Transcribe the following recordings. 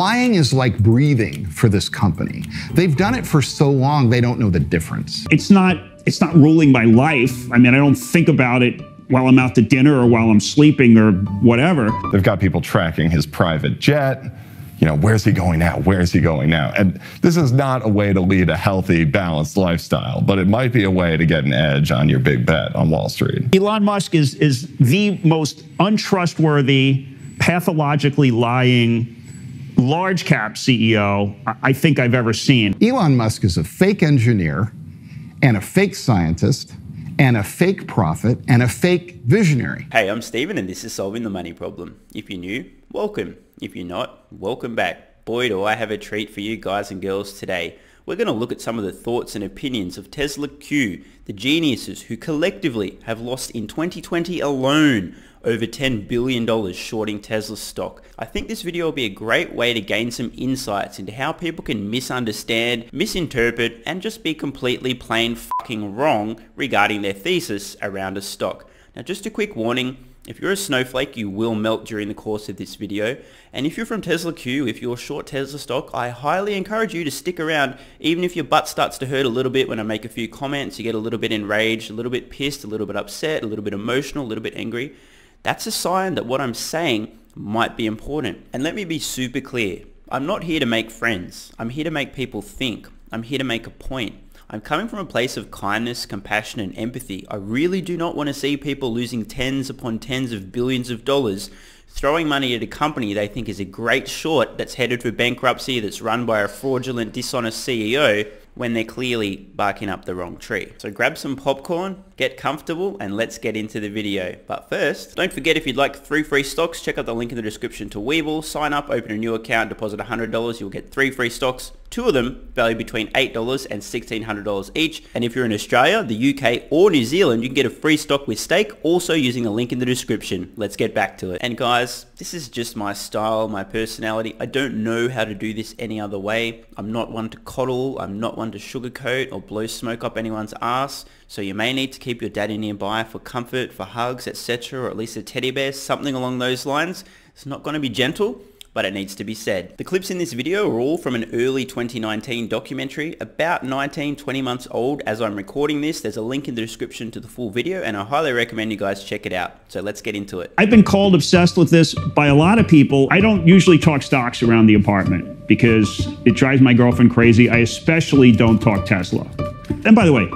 Lying is like breathing for this company. They've done it for so long, they don't know the difference. It's not it's not ruling my life. I mean, I don't think about it while I'm out to dinner or while I'm sleeping or whatever. They've got people tracking his private jet. You know, where's he going now? Where's he going now? And this is not a way to lead a healthy, balanced lifestyle, but it might be a way to get an edge on your big bet on Wall Street. Elon Musk is is the most untrustworthy, pathologically lying large cap CEO I think I've ever seen. Elon Musk is a fake engineer and a fake scientist and a fake prophet and a fake visionary. Hey, I'm Steven and this is Solving the Money Problem. If you're new, welcome. If you're not, welcome back. Boy, do I have a treat for you guys and girls today. We're going to look at some of the thoughts and opinions of Tesla Q, the geniuses who collectively have lost in 2020 alone over $10 billion shorting Tesla stock. I think this video will be a great way to gain some insights into how people can misunderstand, misinterpret, and just be completely plain fucking wrong regarding their thesis around a stock. Now just a quick warning, if you're a snowflake, you will melt during the course of this video. And if you're from Tesla Q, if you're short Tesla stock, I highly encourage you to stick around, even if your butt starts to hurt a little bit when I make a few comments, you get a little bit enraged, a little bit pissed, a little bit upset, a little bit emotional, a little bit angry that's a sign that what I'm saying might be important. And let me be super clear. I'm not here to make friends. I'm here to make people think. I'm here to make a point. I'm coming from a place of kindness, compassion and empathy. I really do not want to see people losing tens upon tens of billions of dollars throwing money at a company they think is a great short that's headed for bankruptcy, that's run by a fraudulent, dishonest CEO when they're clearly barking up the wrong tree. So grab some popcorn, get comfortable, and let's get into the video. But first, don't forget if you'd like three free stocks, check out the link in the description to Webull, sign up, open a new account, deposit $100, you'll get three free stocks, two of them valued between $8 and $1,600 each. And if you're in Australia, the UK, or New Zealand, you can get a free stock with stake, also using the link in the description. Let's get back to it. And guys, this is just my style, my personality. I don't know how to do this any other way. I'm not one to coddle, I'm not one to sugarcoat or blow smoke up anyone's ass, so you may need to keep your daddy nearby for comfort, for hugs, etc., or at least a teddy bear, something along those lines. It's not going to be gentle, but it needs to be said. The clips in this video are all from an early 2019 documentary, about 19, 20 months old as I'm recording this. There's a link in the description to the full video and I highly recommend you guys check it out. So let's get into it. I've been called obsessed with this by a lot of people. I don't usually talk stocks around the apartment because it drives my girlfriend crazy. I especially don't talk Tesla. And by the way,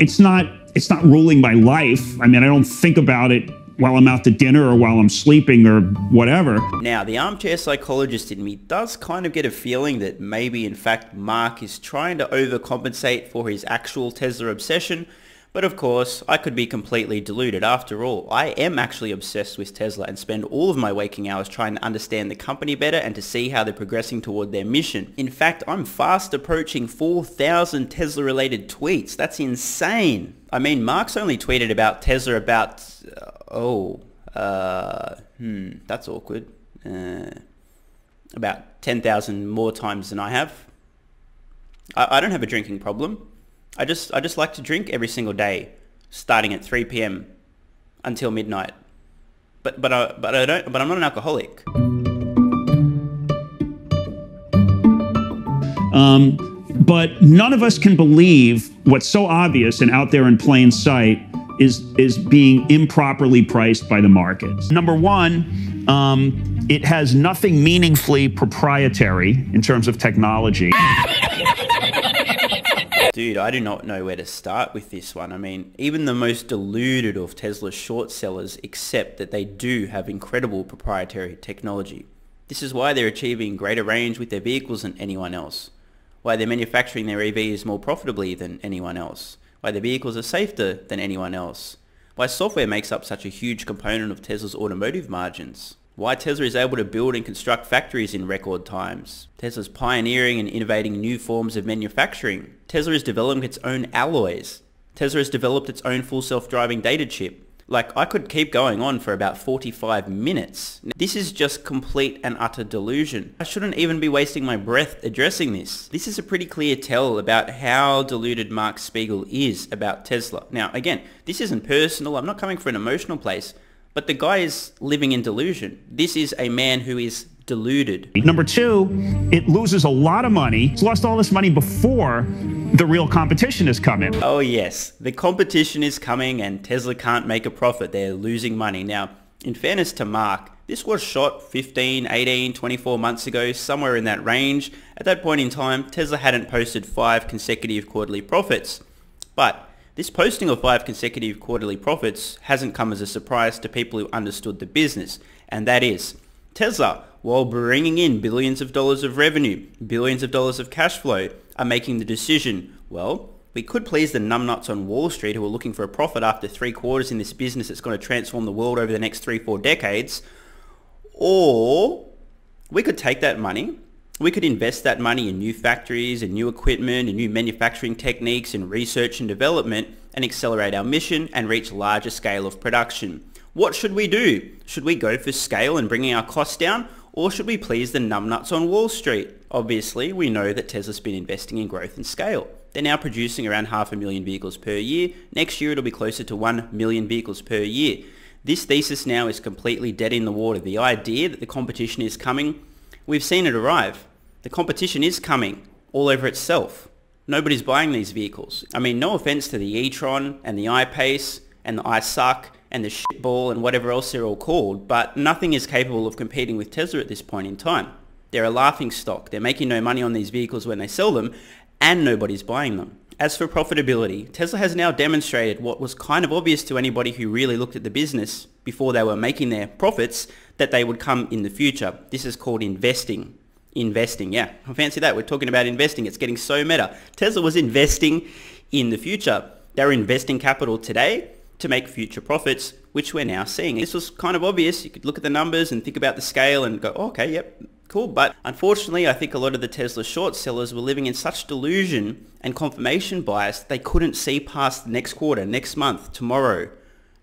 it's not it's not ruling my life. I mean, I don't think about it while I'm out to dinner or while I'm sleeping or whatever. Now, the armchair psychologist in me does kind of get a feeling that maybe in fact Mark is trying to overcompensate for his actual Tesla obsession but of course, I could be completely deluded. After all, I am actually obsessed with Tesla and spend all of my waking hours trying to understand the company better and to see how they're progressing toward their mission. In fact, I'm fast approaching 4,000 Tesla-related tweets. That's insane. I mean, Mark's only tweeted about Tesla about... Uh, oh, uh, hmm, that's awkward. Uh, about 10,000 more times than I have. I, I don't have a drinking problem. I just I just like to drink every single day, starting at 3 p.m. until midnight. But but I but I don't but I'm not an alcoholic. Um, but none of us can believe what's so obvious and out there in plain sight is is being improperly priced by the markets. Number one, um, it has nothing meaningfully proprietary in terms of technology. Dude, I do not know where to start with this one. I mean, even the most deluded of Tesla's short sellers accept that they do have incredible proprietary technology. This is why they're achieving greater range with their vehicles than anyone else. Why they're manufacturing their EVs more profitably than anyone else. Why their vehicles are safer than anyone else. Why software makes up such a huge component of Tesla's automotive margins why Tesla is able to build and construct factories in record times. Tesla's pioneering and innovating new forms of manufacturing. Tesla is developing its own alloys. Tesla has developed its own full self-driving data chip. Like, I could keep going on for about 45 minutes. This is just complete and utter delusion. I shouldn't even be wasting my breath addressing this. This is a pretty clear tell about how deluded Mark Spiegel is about Tesla. Now, again, this isn't personal. I'm not coming from an emotional place. But the guy is living in delusion. This is a man who is deluded. Number two, it loses a lot of money. It's lost all this money before the real competition is coming. Oh yes, the competition is coming and Tesla can't make a profit. They're losing money. Now, in fairness to Mark, this was shot 15, 18, 24 months ago, somewhere in that range. At that point in time, Tesla hadn't posted five consecutive quarterly profits. But this posting of five consecutive quarterly profits hasn't come as a surprise to people who understood the business, and that is Tesla, while bringing in billions of dollars of revenue, billions of dollars of cash flow, are making the decision, well, we could please the numbnuts on Wall Street who are looking for a profit after three quarters in this business that's going to transform the world over the next three, four decades, or we could take that money, we could invest that money in new factories and new equipment and new manufacturing techniques and research and development and accelerate our mission and reach larger scale of production. What should we do? Should we go for scale and bringing our costs down or should we please the numbnuts on Wall Street? Obviously, we know that Tesla's been investing in growth and scale. They're now producing around half a million vehicles per year. Next year, it'll be closer to 1 million vehicles per year. This thesis now is completely dead in the water. The idea that the competition is coming, we've seen it arrive. The competition is coming all over itself. Nobody's buying these vehicles. I mean, no offense to the e-tron and the I-Pace and the iSuck and the shitball and whatever else they're all called, but nothing is capable of competing with Tesla at this point in time. They're a laughing stock. They're making no money on these vehicles when they sell them, and nobody's buying them. As for profitability, Tesla has now demonstrated what was kind of obvious to anybody who really looked at the business before they were making their profits, that they would come in the future. This is called investing. Investing, yeah. Fancy that. We're talking about investing. It's getting so meta. Tesla was investing in the future. They're investing capital today to make future profits, which we're now seeing. This was kind of obvious. You could look at the numbers and think about the scale and go, oh, okay, yep, cool. But unfortunately, I think a lot of the Tesla short sellers were living in such delusion and confirmation bias they couldn't see past next quarter, next month, tomorrow.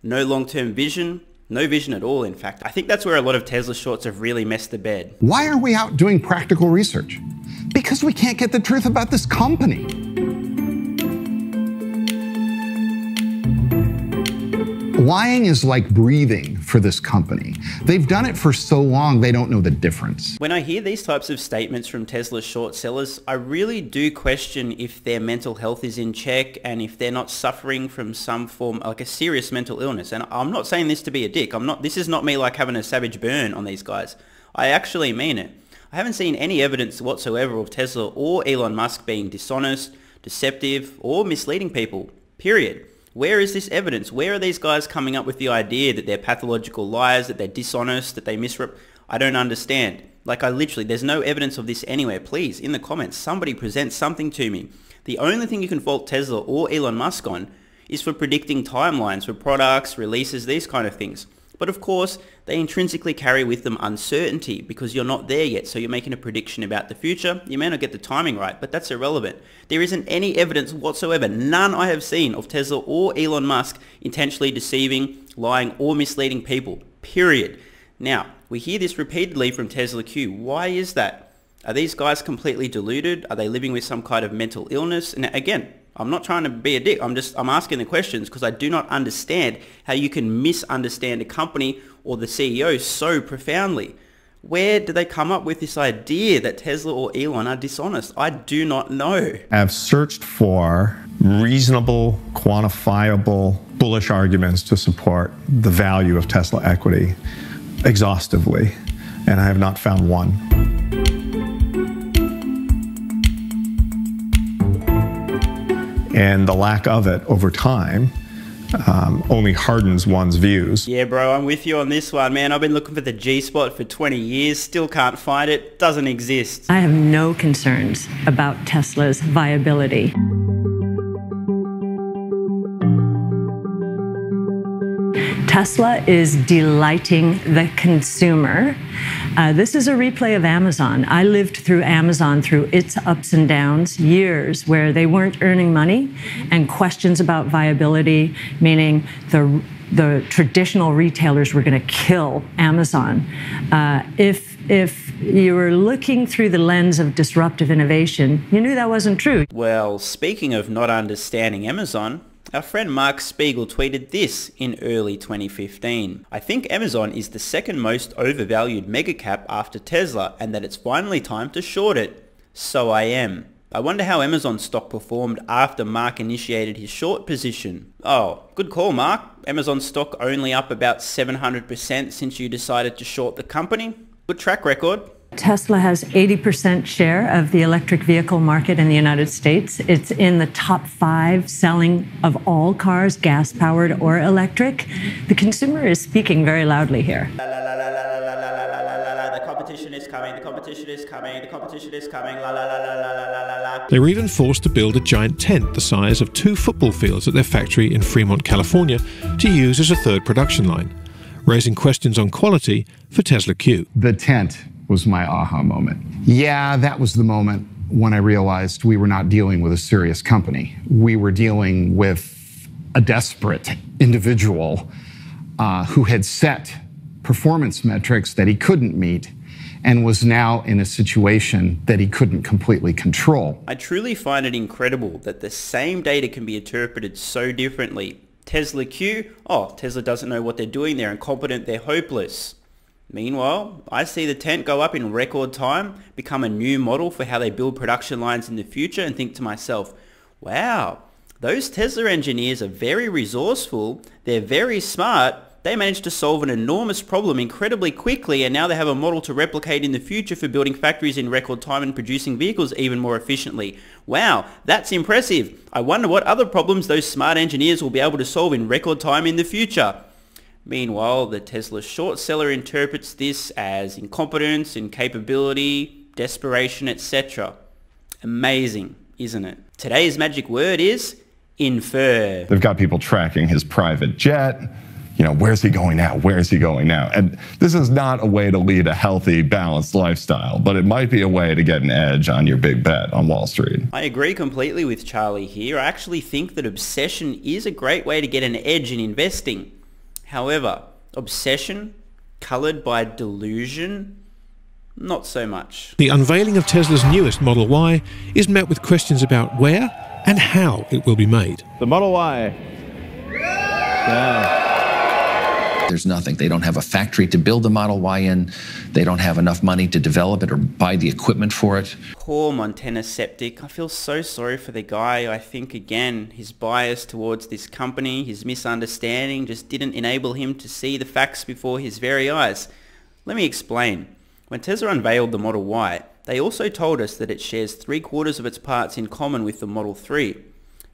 No long-term vision, no vision at all, in fact. I think that's where a lot of Tesla shorts have really messed the bed. Why are we out doing practical research? Because we can't get the truth about this company. Lying is like breathing for this company. They've done it for so long, they don't know the difference. When I hear these types of statements from Tesla short sellers, I really do question if their mental health is in check and if they're not suffering from some form, like a serious mental illness. And I'm not saying this to be a dick. I'm not, this is not me like having a savage burn on these guys. I actually mean it. I haven't seen any evidence whatsoever of Tesla or Elon Musk being dishonest, deceptive, or misleading people, period. Where is this evidence? Where are these guys coming up with the idea that they're pathological liars, that they're dishonest, that they misrep? I don't understand. Like I literally, there's no evidence of this anywhere. Please, in the comments, somebody present something to me. The only thing you can fault Tesla or Elon Musk on is for predicting timelines for products, releases, these kind of things. But of course, they intrinsically carry with them uncertainty because you're not there yet. So you're making a prediction about the future. You may not get the timing right, but that's irrelevant. There isn't any evidence whatsoever, none I have seen of Tesla or Elon Musk intentionally deceiving, lying or misleading people, period. Now, we hear this repeatedly from Tesla Q. Why is that? Are these guys completely deluded? Are they living with some kind of mental illness? And again, I'm not trying to be a dick. I'm just I'm asking the questions because I do not understand how you can misunderstand a company or the CEO so profoundly. Where do they come up with this idea that Tesla or Elon are dishonest? I do not know. I've searched for reasonable, quantifiable, bullish arguments to support the value of Tesla equity exhaustively, and I have not found one. And the lack of it over time um, only hardens one's views. Yeah, bro, I'm with you on this one, man. I've been looking for the G spot for 20 years, still can't find it, doesn't exist. I have no concerns about Tesla's viability. Tesla is delighting the consumer. Uh, this is a replay of Amazon. I lived through Amazon through its ups and downs, years where they weren't earning money, and questions about viability, meaning the the traditional retailers were going to kill Amazon. Uh, if if you were looking through the lens of disruptive innovation, you knew that wasn't true. Well, speaking of not understanding Amazon, Our friend Mark Spiegel tweeted this in early 2015. I think Amazon is the second most overvalued megacap after Tesla and that it's finally time to short it. So I am. I wonder how Amazon stock performed after Mark initiated his short position. Oh, good call Mark. Amazon stock only up about 700% since you decided to short the company. Good track record. Tesla has 80% share of the electric vehicle market in the United States. It's in the top five selling of all cars, gas powered or electric. The consumer is speaking very loudly here. The competition is coming, the competition is coming, the competition is coming, la la la la la la la la. They were even forced to build a giant tent the size of two football fields at their factory in Fremont, California, to use as a third production line, raising questions on quality for Tesla Q. The tent was my aha moment. Yeah, that was the moment when I realized we were not dealing with a serious company. We were dealing with a desperate individual uh, who had set performance metrics that he couldn't meet and was now in a situation that he couldn't completely control. I truly find it incredible that the same data can be interpreted so differently. Tesla Q, oh, Tesla doesn't know what they're doing, they're incompetent, they're hopeless. Meanwhile, I see the tent go up in record time, become a new model for how they build production lines in the future and think to myself, wow, those Tesla engineers are very resourceful, they're very smart, they managed to solve an enormous problem incredibly quickly and now they have a model to replicate in the future for building factories in record time and producing vehicles even more efficiently. Wow, that's impressive. I wonder what other problems those smart engineers will be able to solve in record time in the future. Meanwhile, the Tesla short seller interprets this as incompetence, incapability, desperation, etc. Amazing, isn't it? Today's magic word is infer. They've got people tracking his private jet. You know, where's he going now? Where's he going now? And this is not a way to lead a healthy, balanced lifestyle, but it might be a way to get an edge on your big bet on Wall Street. I agree completely with Charlie here. I actually think that obsession is a great way to get an edge in investing. However, obsession colored by delusion, not so much. The unveiling of Tesla's newest Model Y is met with questions about where and how it will be made. The Model Y. Yeah. There's nothing. They don't have a factory to build the Model Y in. They don't have enough money to develop it or buy the equipment for it. Poor Montana Septic. I feel so sorry for the guy. I think, again, his bias towards this company, his misunderstanding just didn't enable him to see the facts before his very eyes. Let me explain. When Tesla unveiled the Model Y, they also told us that it shares three quarters of its parts in common with the Model 3.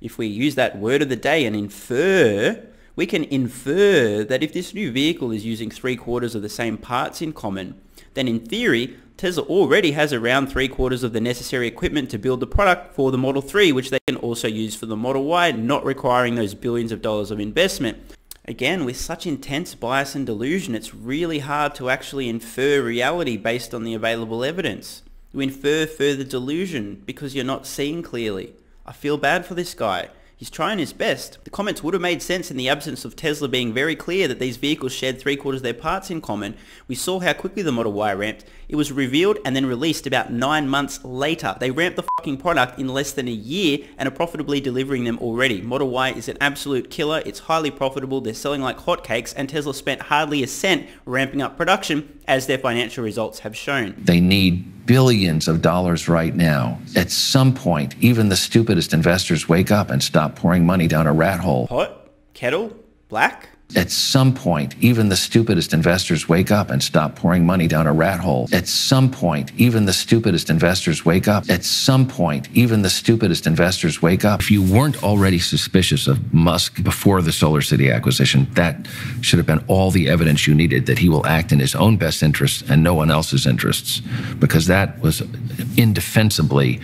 If we use that word of the day and infer, we can infer that if this new vehicle is using three quarters of the same parts in common, then in theory, Tesla already has around three quarters of the necessary equipment to build the product for the Model 3, which they can also use for the Model Y, not requiring those billions of dollars of investment. Again, with such intense bias and delusion, it's really hard to actually infer reality based on the available evidence. You infer further delusion because you're not seeing clearly. I feel bad for this guy. He's trying his best. The comments would have made sense in the absence of Tesla being very clear that these vehicles shared three quarters of their parts in common. We saw how quickly the Model Y ramped. It was revealed and then released about nine months later. They ramped the fucking product in less than a year and are profitably delivering them already. Model Y is an absolute killer. It's highly profitable. They're selling like hotcakes and Tesla spent hardly a cent ramping up production as their financial results have shown. They need billions of dollars right now. At some point, even the stupidest investors wake up and stop pouring money down a rat hole. Hot? Kettle? Black? At some point, even the stupidest investors wake up and stop pouring money down a rat hole. At some point, even the stupidest investors wake up. At some point, even the stupidest investors wake up. If you weren't already suspicious of Musk before the Solar City acquisition, that should have been all the evidence you needed that he will act in his own best interests and no one else's interests, because that was indefensibly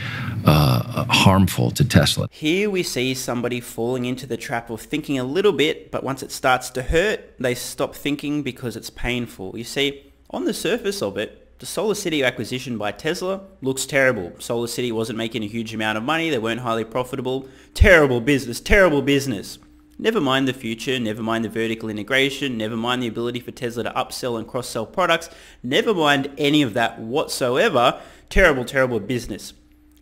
uh, harmful to Tesla. Here we see somebody falling into the trap of thinking a little bit, but once it starts to hurt, they stop thinking because it's painful. You see, on the surface of it, the Solar City acquisition by Tesla looks terrible. Solar City wasn't making a huge amount of money, they weren't highly profitable. Terrible business, terrible business. Never mind the future, never mind the vertical integration, never mind the ability for Tesla to upsell and cross-sell products, never mind any of that whatsoever. Terrible, terrible business.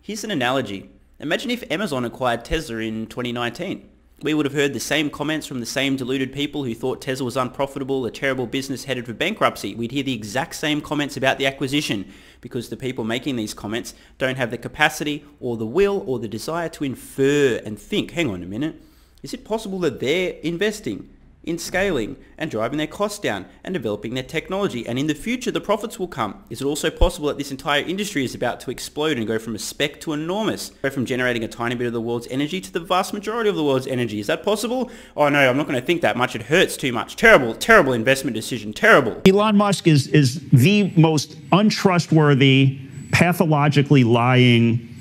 Here's an analogy. Imagine if Amazon acquired Tesla in 2019. We would have heard the same comments from the same deluded people who thought Tesla was unprofitable, a terrible business headed for bankruptcy. We'd hear the exact same comments about the acquisition because the people making these comments don't have the capacity or the will or the desire to infer and think, hang on a minute, is it possible that they're investing in scaling and driving their costs down and developing their technology. And in the future, the profits will come. Is it also possible that this entire industry is about to explode and go from a speck to enormous? Go from generating a tiny bit of the world's energy to the vast majority of the world's energy. Is that possible? Oh no, I'm not going to think that much. It hurts too much. Terrible, terrible investment decision. Terrible. Elon Musk is, is the most untrustworthy, pathologically lying,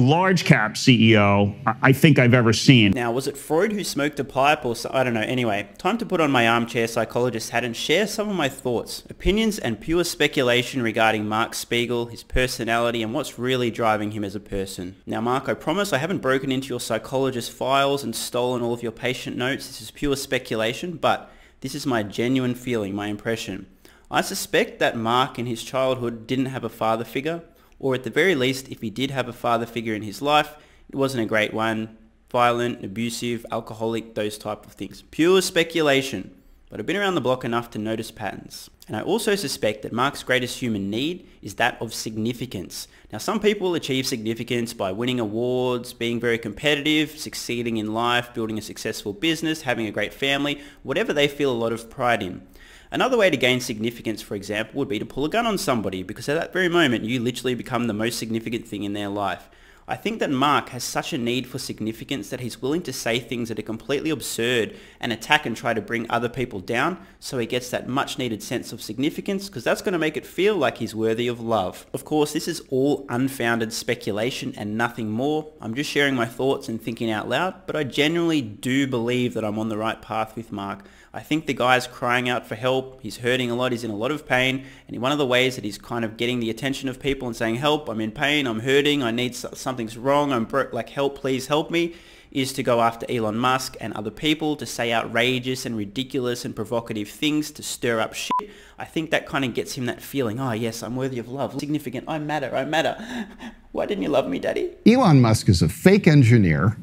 large cap CEO I think I've ever seen. Now, was it Freud who smoked a pipe or so, I don't know. Anyway, time to put on my armchair psychologist hat and share some of my thoughts, opinions and pure speculation regarding Mark Spiegel, his personality and what's really driving him as a person. Now, Mark, I promise I haven't broken into your psychologist files and stolen all of your patient notes. This is pure speculation, but this is my genuine feeling, my impression. I suspect that Mark in his childhood didn't have a father figure or at the very least, if he did have a father figure in his life, it wasn't a great one, violent, abusive, alcoholic, those type of things. Pure speculation, but I've been around the block enough to notice patterns. And I also suspect that Mark's greatest human need is that of significance. Now, some people achieve significance by winning awards, being very competitive, succeeding in life, building a successful business, having a great family, whatever they feel a lot of pride in. Another way to gain significance, for example, would be to pull a gun on somebody because at that very moment you literally become the most significant thing in their life. I think that Mark has such a need for significance that he's willing to say things that are completely absurd and attack and try to bring other people down so he gets that much needed sense of significance because that's going to make it feel like he's worthy of love. Of course, this is all unfounded speculation and nothing more. I'm just sharing my thoughts and thinking out loud, but I genuinely do believe that I'm on the right path with Mark. I think the guy's crying out for help. He's hurting a lot. He's in a lot of pain. And one of the ways that he's kind of getting the attention of people and saying, help, I'm in pain, I'm hurting, I need something's wrong, I'm broke, like help, please help me, is to go after Elon Musk and other people to say outrageous and ridiculous and provocative things to stir up shit. I think that kind of gets him that feeling, oh yes, I'm worthy of love, significant, I matter, I matter. Why didn't you love me, daddy? Elon Musk is a fake engineer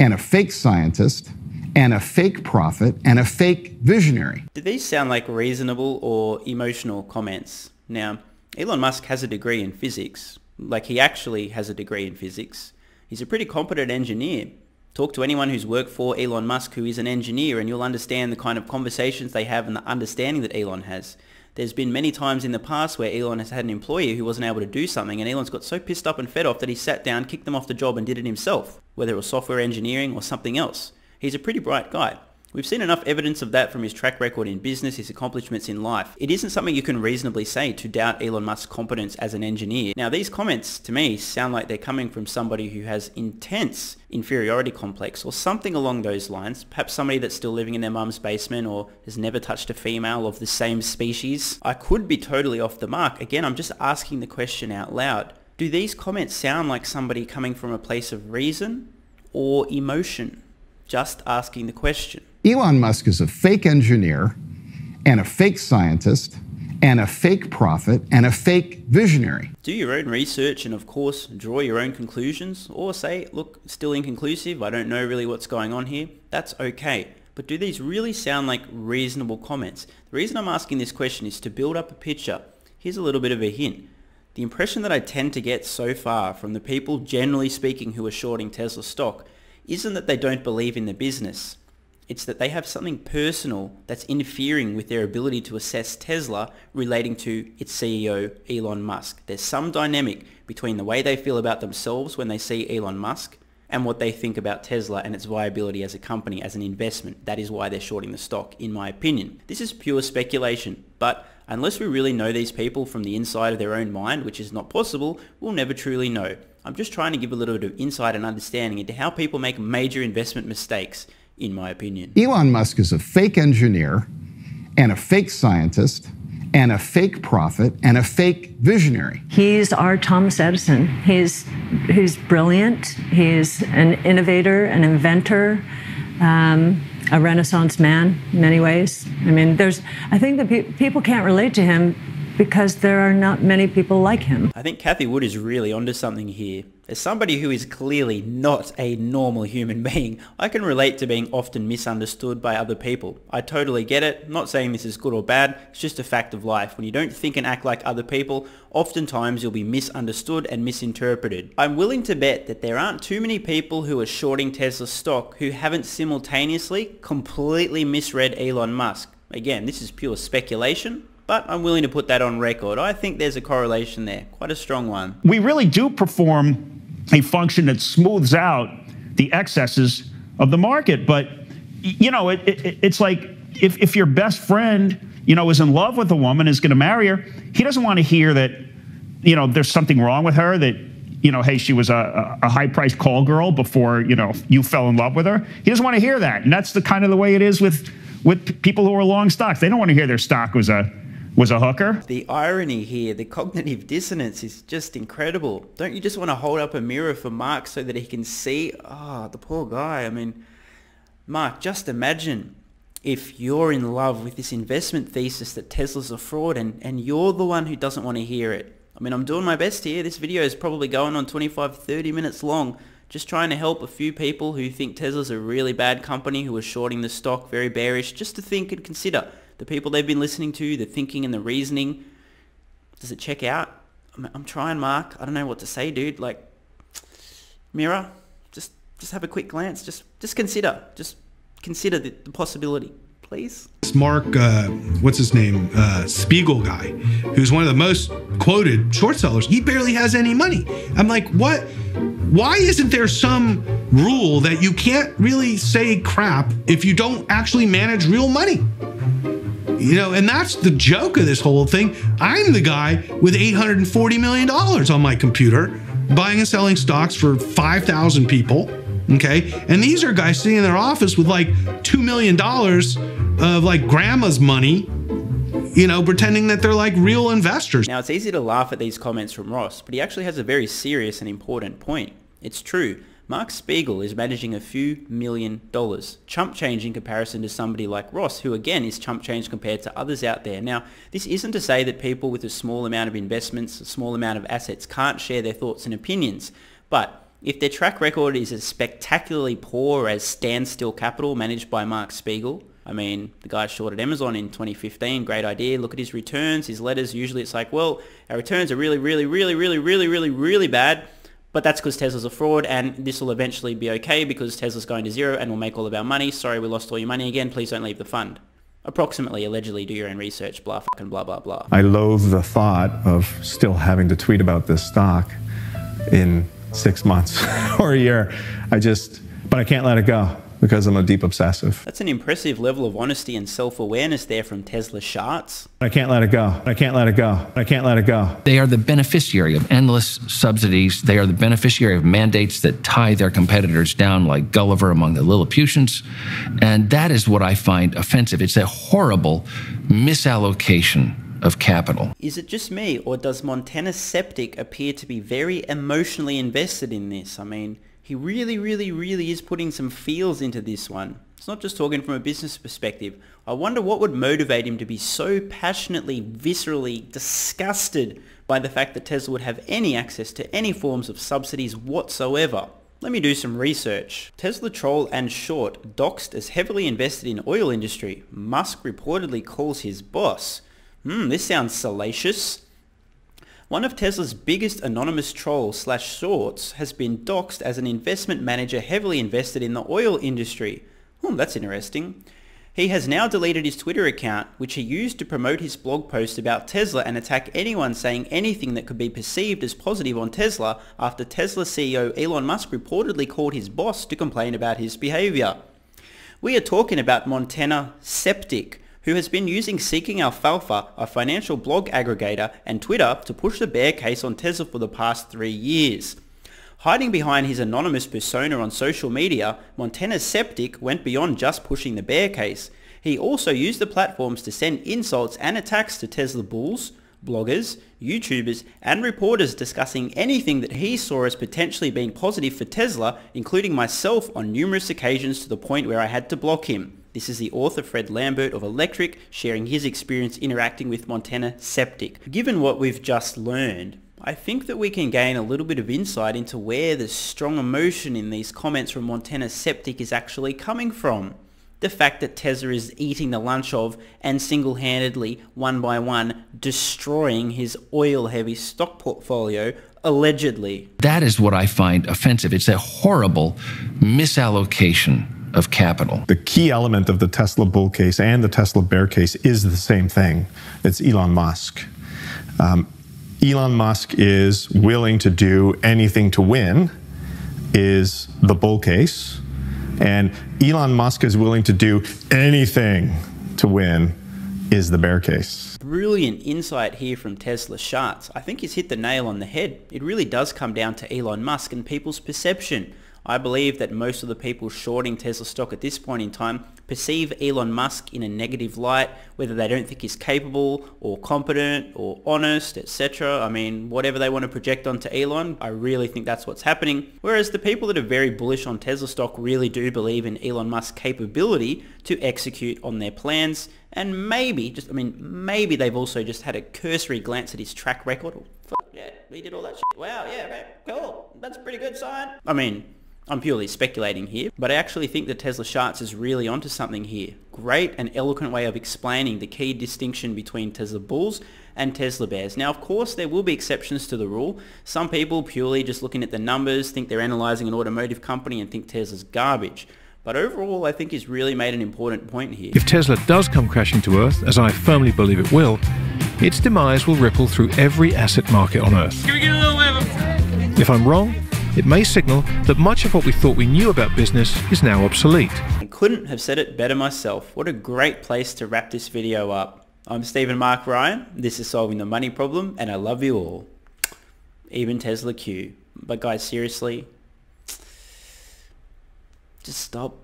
and a fake scientist and a fake prophet and a fake visionary. Do these sound like reasonable or emotional comments? Now, Elon Musk has a degree in physics. Like he actually has a degree in physics. He's a pretty competent engineer. Talk to anyone who's worked for Elon Musk who is an engineer and you'll understand the kind of conversations they have and the understanding that Elon has. There's been many times in the past where Elon has had an employee who wasn't able to do something and Elon's got so pissed up and fed off that he sat down, kicked them off the job and did it himself, whether it was software engineering or something else. He's a pretty bright guy. We've seen enough evidence of that from his track record in business, his accomplishments in life. It isn't something you can reasonably say to doubt Elon Musk's competence as an engineer. Now, these comments to me sound like they're coming from somebody who has intense inferiority complex or something along those lines. Perhaps somebody that's still living in their mum's basement or has never touched a female of the same species. I could be totally off the mark. Again, I'm just asking the question out loud. Do these comments sound like somebody coming from a place of reason or emotion? Just asking the question. Elon Musk is a fake engineer and a fake scientist and a fake prophet and a fake visionary. Do your own research and of course draw your own conclusions or say, look, still inconclusive, I don't know really what's going on here. That's okay. But do these really sound like reasonable comments? The reason I'm asking this question is to build up a picture. Here's a little bit of a hint. The impression that I tend to get so far from the people generally speaking who are shorting Tesla stock isn't that they don't believe in the business. It's that they have something personal that's interfering with their ability to assess Tesla relating to its CEO, Elon Musk. There's some dynamic between the way they feel about themselves when they see Elon Musk and what they think about Tesla and its viability as a company, as an investment. That is why they're shorting the stock, in my opinion. This is pure speculation, but unless we really know these people from the inside of their own mind, which is not possible, we'll never truly know. I'm just trying to give a little bit of insight and understanding into how people make major investment mistakes, in my opinion. Elon Musk is a fake engineer and a fake scientist and a fake prophet and a fake visionary. He's our Thomas Edison. He's, he's brilliant. He's an innovator, an inventor, um, a Renaissance man in many ways. I mean, there's, I think that pe- people can't relate to him because there are not many people like him. I think Cathie Wood is really onto something here. As somebody who is clearly not a normal human being, I can relate to being often misunderstood by other people. I totally get it. Not saying this is good or bad, it's just a fact of life. When you don't think and act like other people, oftentimes you'll be misunderstood and misinterpreted. I'm willing to bet that there aren't too many people who are shorting Tesla stock who haven't simultaneously completely misread Elon Musk. Again, this is pure speculation, but I'm willing to put that on record. I think there's a correlation there, quite a strong one. We really do perform a function that smooths out the excesses of the market. But, you know, it, it, it's like if, if your best friend, you know, is in love with a woman, is going to marry her, he doesn't want to hear that, you know, there's something wrong with her, that, you know, hey, she was a, a high-priced call girl before, you know, you fell in love with her. He doesn't want to hear that. And that's the kind of the way it is with, with people who are long stocks. They don't want to hear their stock was a was a hooker. The irony here, the cognitive dissonance is just incredible. Don't you just want to hold up a mirror for Mark so that he can see? Ah, oh, the poor guy. I mean, Mark, just imagine if you're in love with this investment thesis that Tesla's a fraud and, and you're the one who doesn't want to hear it. I mean, I'm doing my best here. This video is probably going on 25, 30 minutes long. Just trying to help a few people who think Tesla's a really bad company, who are shorting the stock, very bearish, just to think and consider the people they've been listening to, the thinking and the reasoning. Does it check out? I'm, I'm trying, Mark. I don't know what to say, dude. Like, mirror, just just have a quick glance. Just just consider. Just consider the, the possibility, please. Mark, uh, what's his name? Uh, Spiegel guy, who's one of the most quoted short sellers. He barely has any money. I'm like, what? Why isn't there some rule that you can't really say crap if you don't actually manage real money? You know, and that's the joke of this whole thing. I'm the guy with $840 million on my computer buying and selling stocks for 5,000 people. Okay. And these are guys sitting in their office with like $2 million of like grandma's money, you know, pretending that they're like real investors. Now, it's easy to laugh at these comments from Ross, but he actually has a very serious and important point. It's true. Mark Spiegel is managing a few million dollars, chump change in comparison to somebody like Ross, who again is chump change compared to others out there. Now, this isn't to say that people with a small amount of investments, a small amount of assets can't share their thoughts and opinions, but if their track record is as spectacularly poor as Standstill Capital managed by Mark Spiegel, I mean, the guy shorted Amazon in 2015. Great idea. Look at his returns, his letters. Usually it's like, well, our returns are really, really, really, really, really, really, really bad. But that's because Tesla's a fraud and this will eventually be okay because Tesla's going to zero and we'll make all of our money. Sorry, we lost all your money again. Please don't leave the fund. Approximately, allegedly, do your own research, blah, fucking blah, blah, blah. I loathe the thought of still having to tweet about this stock in six months or a year. I just, but I can't let it go because I'm a deep obsessive. That's an impressive level of honesty and self-awareness there from Tesla Sharts. I can't let it go. I can't let it go. I can't let it go. They are the beneficiary of endless subsidies. They are the beneficiary of mandates that tie their competitors down like Gulliver among the Lilliputians. And that is what I find offensive. It's a horrible misallocation of capital. Is it just me, or does Montana Septic appear to be very emotionally invested in this? I mean, he really, really, really is putting some feels into this one. It's not just talking from a business perspective. I wonder what would motivate him to be so passionately, viscerally disgusted by the fact that Tesla would have any access to any forms of subsidies whatsoever. Let me do some research. Tesla troll and short doxed as heavily invested in oil industry. Musk reportedly calls his boss. Hmm, this sounds salacious. One of Tesla's biggest anonymous trolls slash shorts has been doxed as an investment manager heavily invested in the oil industry. Hmm, that's interesting. He has now deleted his Twitter account, which he used to promote his blog post about Tesla and attack anyone saying anything that could be perceived as positive on Tesla after Tesla CEO Elon Musk reportedly called his boss to complain about his behavior. We are talking about Montana Septic, who has been using Seeking Alfalfa, a financial blog aggregator, and Twitter to push the bear case on Tesla for the past three years. Hiding behind his anonymous persona on social media, Montana Septic went beyond just pushing the bear case. He also used the platforms to send insults and attacks to Tesla bulls, bloggers, YouTubers, and reporters discussing anything that he saw as potentially being positive for Tesla, including myself on numerous occasions to the point where I had to block him. This is the author Fred Lambert of Electrek sharing his experience interacting with Montana Septic. Given what we've just learned, I think that we can gain a little bit of insight into where the strong emotion in these comments from Montana Septic is actually coming from. The fact that Tesla is eating the lunch of and single-handedly, one by one, destroying his oil-heavy stock portfolio, allegedly. That is what I find offensive. It's a horrible misallocation of capital. The key element of the Tesla bull case and the Tesla bear case is the same thing. It's Elon Musk. Um, Elon Musk is willing to do anything to win, is the bull case. And Elon Musk is willing to do anything to win, is the bear case. Brilliant insight here from Tesla Charts. I think he's hit the nail on the head. It really does come down to Elon Musk and people's perception. I believe that most of the people shorting Tesla stock at this point in time perceive Elon Musk in a negative light, whether they don't think he's capable or competent or honest, etc. I mean, whatever they want to project onto Elon, I really think that's what's happening. Whereas the people that are very bullish on Tesla stock really do believe in Elon Musk's capability to execute on their plans and maybe, just I mean, maybe they've also just had a cursory glance at his track record. Oh, yeah, he did all that shit. Wow, yeah, okay, cool. That's a pretty good sign. I mean, I'm purely speculating here, but I actually think that Tesla Charts is really onto something here. Great and eloquent way of explaining the key distinction between Tesla bulls and Tesla bears. Now, of course, there will be exceptions to the rule. Some people purely just looking at the numbers think they're analyzing an automotive company and think Tesla's garbage. But overall, I think he's really made an important point here. If Tesla does come crashing to Earth, as I firmly believe it will, its demise will ripple through every asset market on Earth. Can we get a little If I'm wrong, it may signal that much of what we thought we knew about business is now obsolete. I couldn't have said it better myself. What a great place to wrap this video up. I'm Steven Mark Ryan, this is Solving the Money Problem, and I love you all. Even Tesla Q. But guys, seriously, just stop.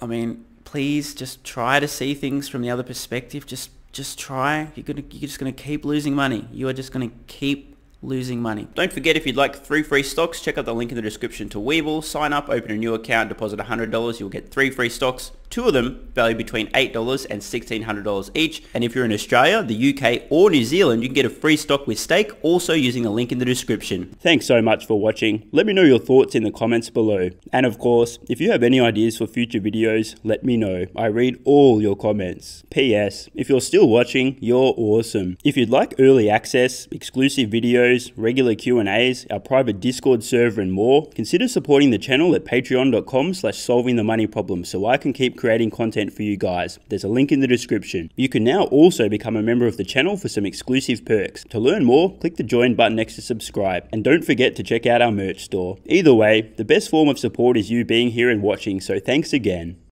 I mean, please just try to see things from the other perspective. Just just try. You're gonna you're just gonna keep losing money. You are just gonna keep losing money. Don't forget if you'd like three free stocks, check out the link in the description to Webull. Sign up, open a new account, deposit $100. You'll get three free stocks. Two of them value between $8 and $1,600 each. And if you're in Australia, the UK or New Zealand, you can get a free stock with stake also using the link in the description. Thanks so much for watching. Let me know your thoughts in the comments below. And of course, if you have any ideas for future videos, let me know. I read all your comments. P.S. If you're still watching, you're awesome. If you'd like early access, exclusive videos, regular Q&As, our private Discord server and more, consider supporting the channel at patreon.com slash solving the money problem so I can keep creating content for you guys. There's a link in the description. You can now also become a member of the channel for some exclusive perks. To learn more, click the join button next to subscribe. And don't forget to check out our merch store. Either way, the best form of support is you being here and watching, so thanks again.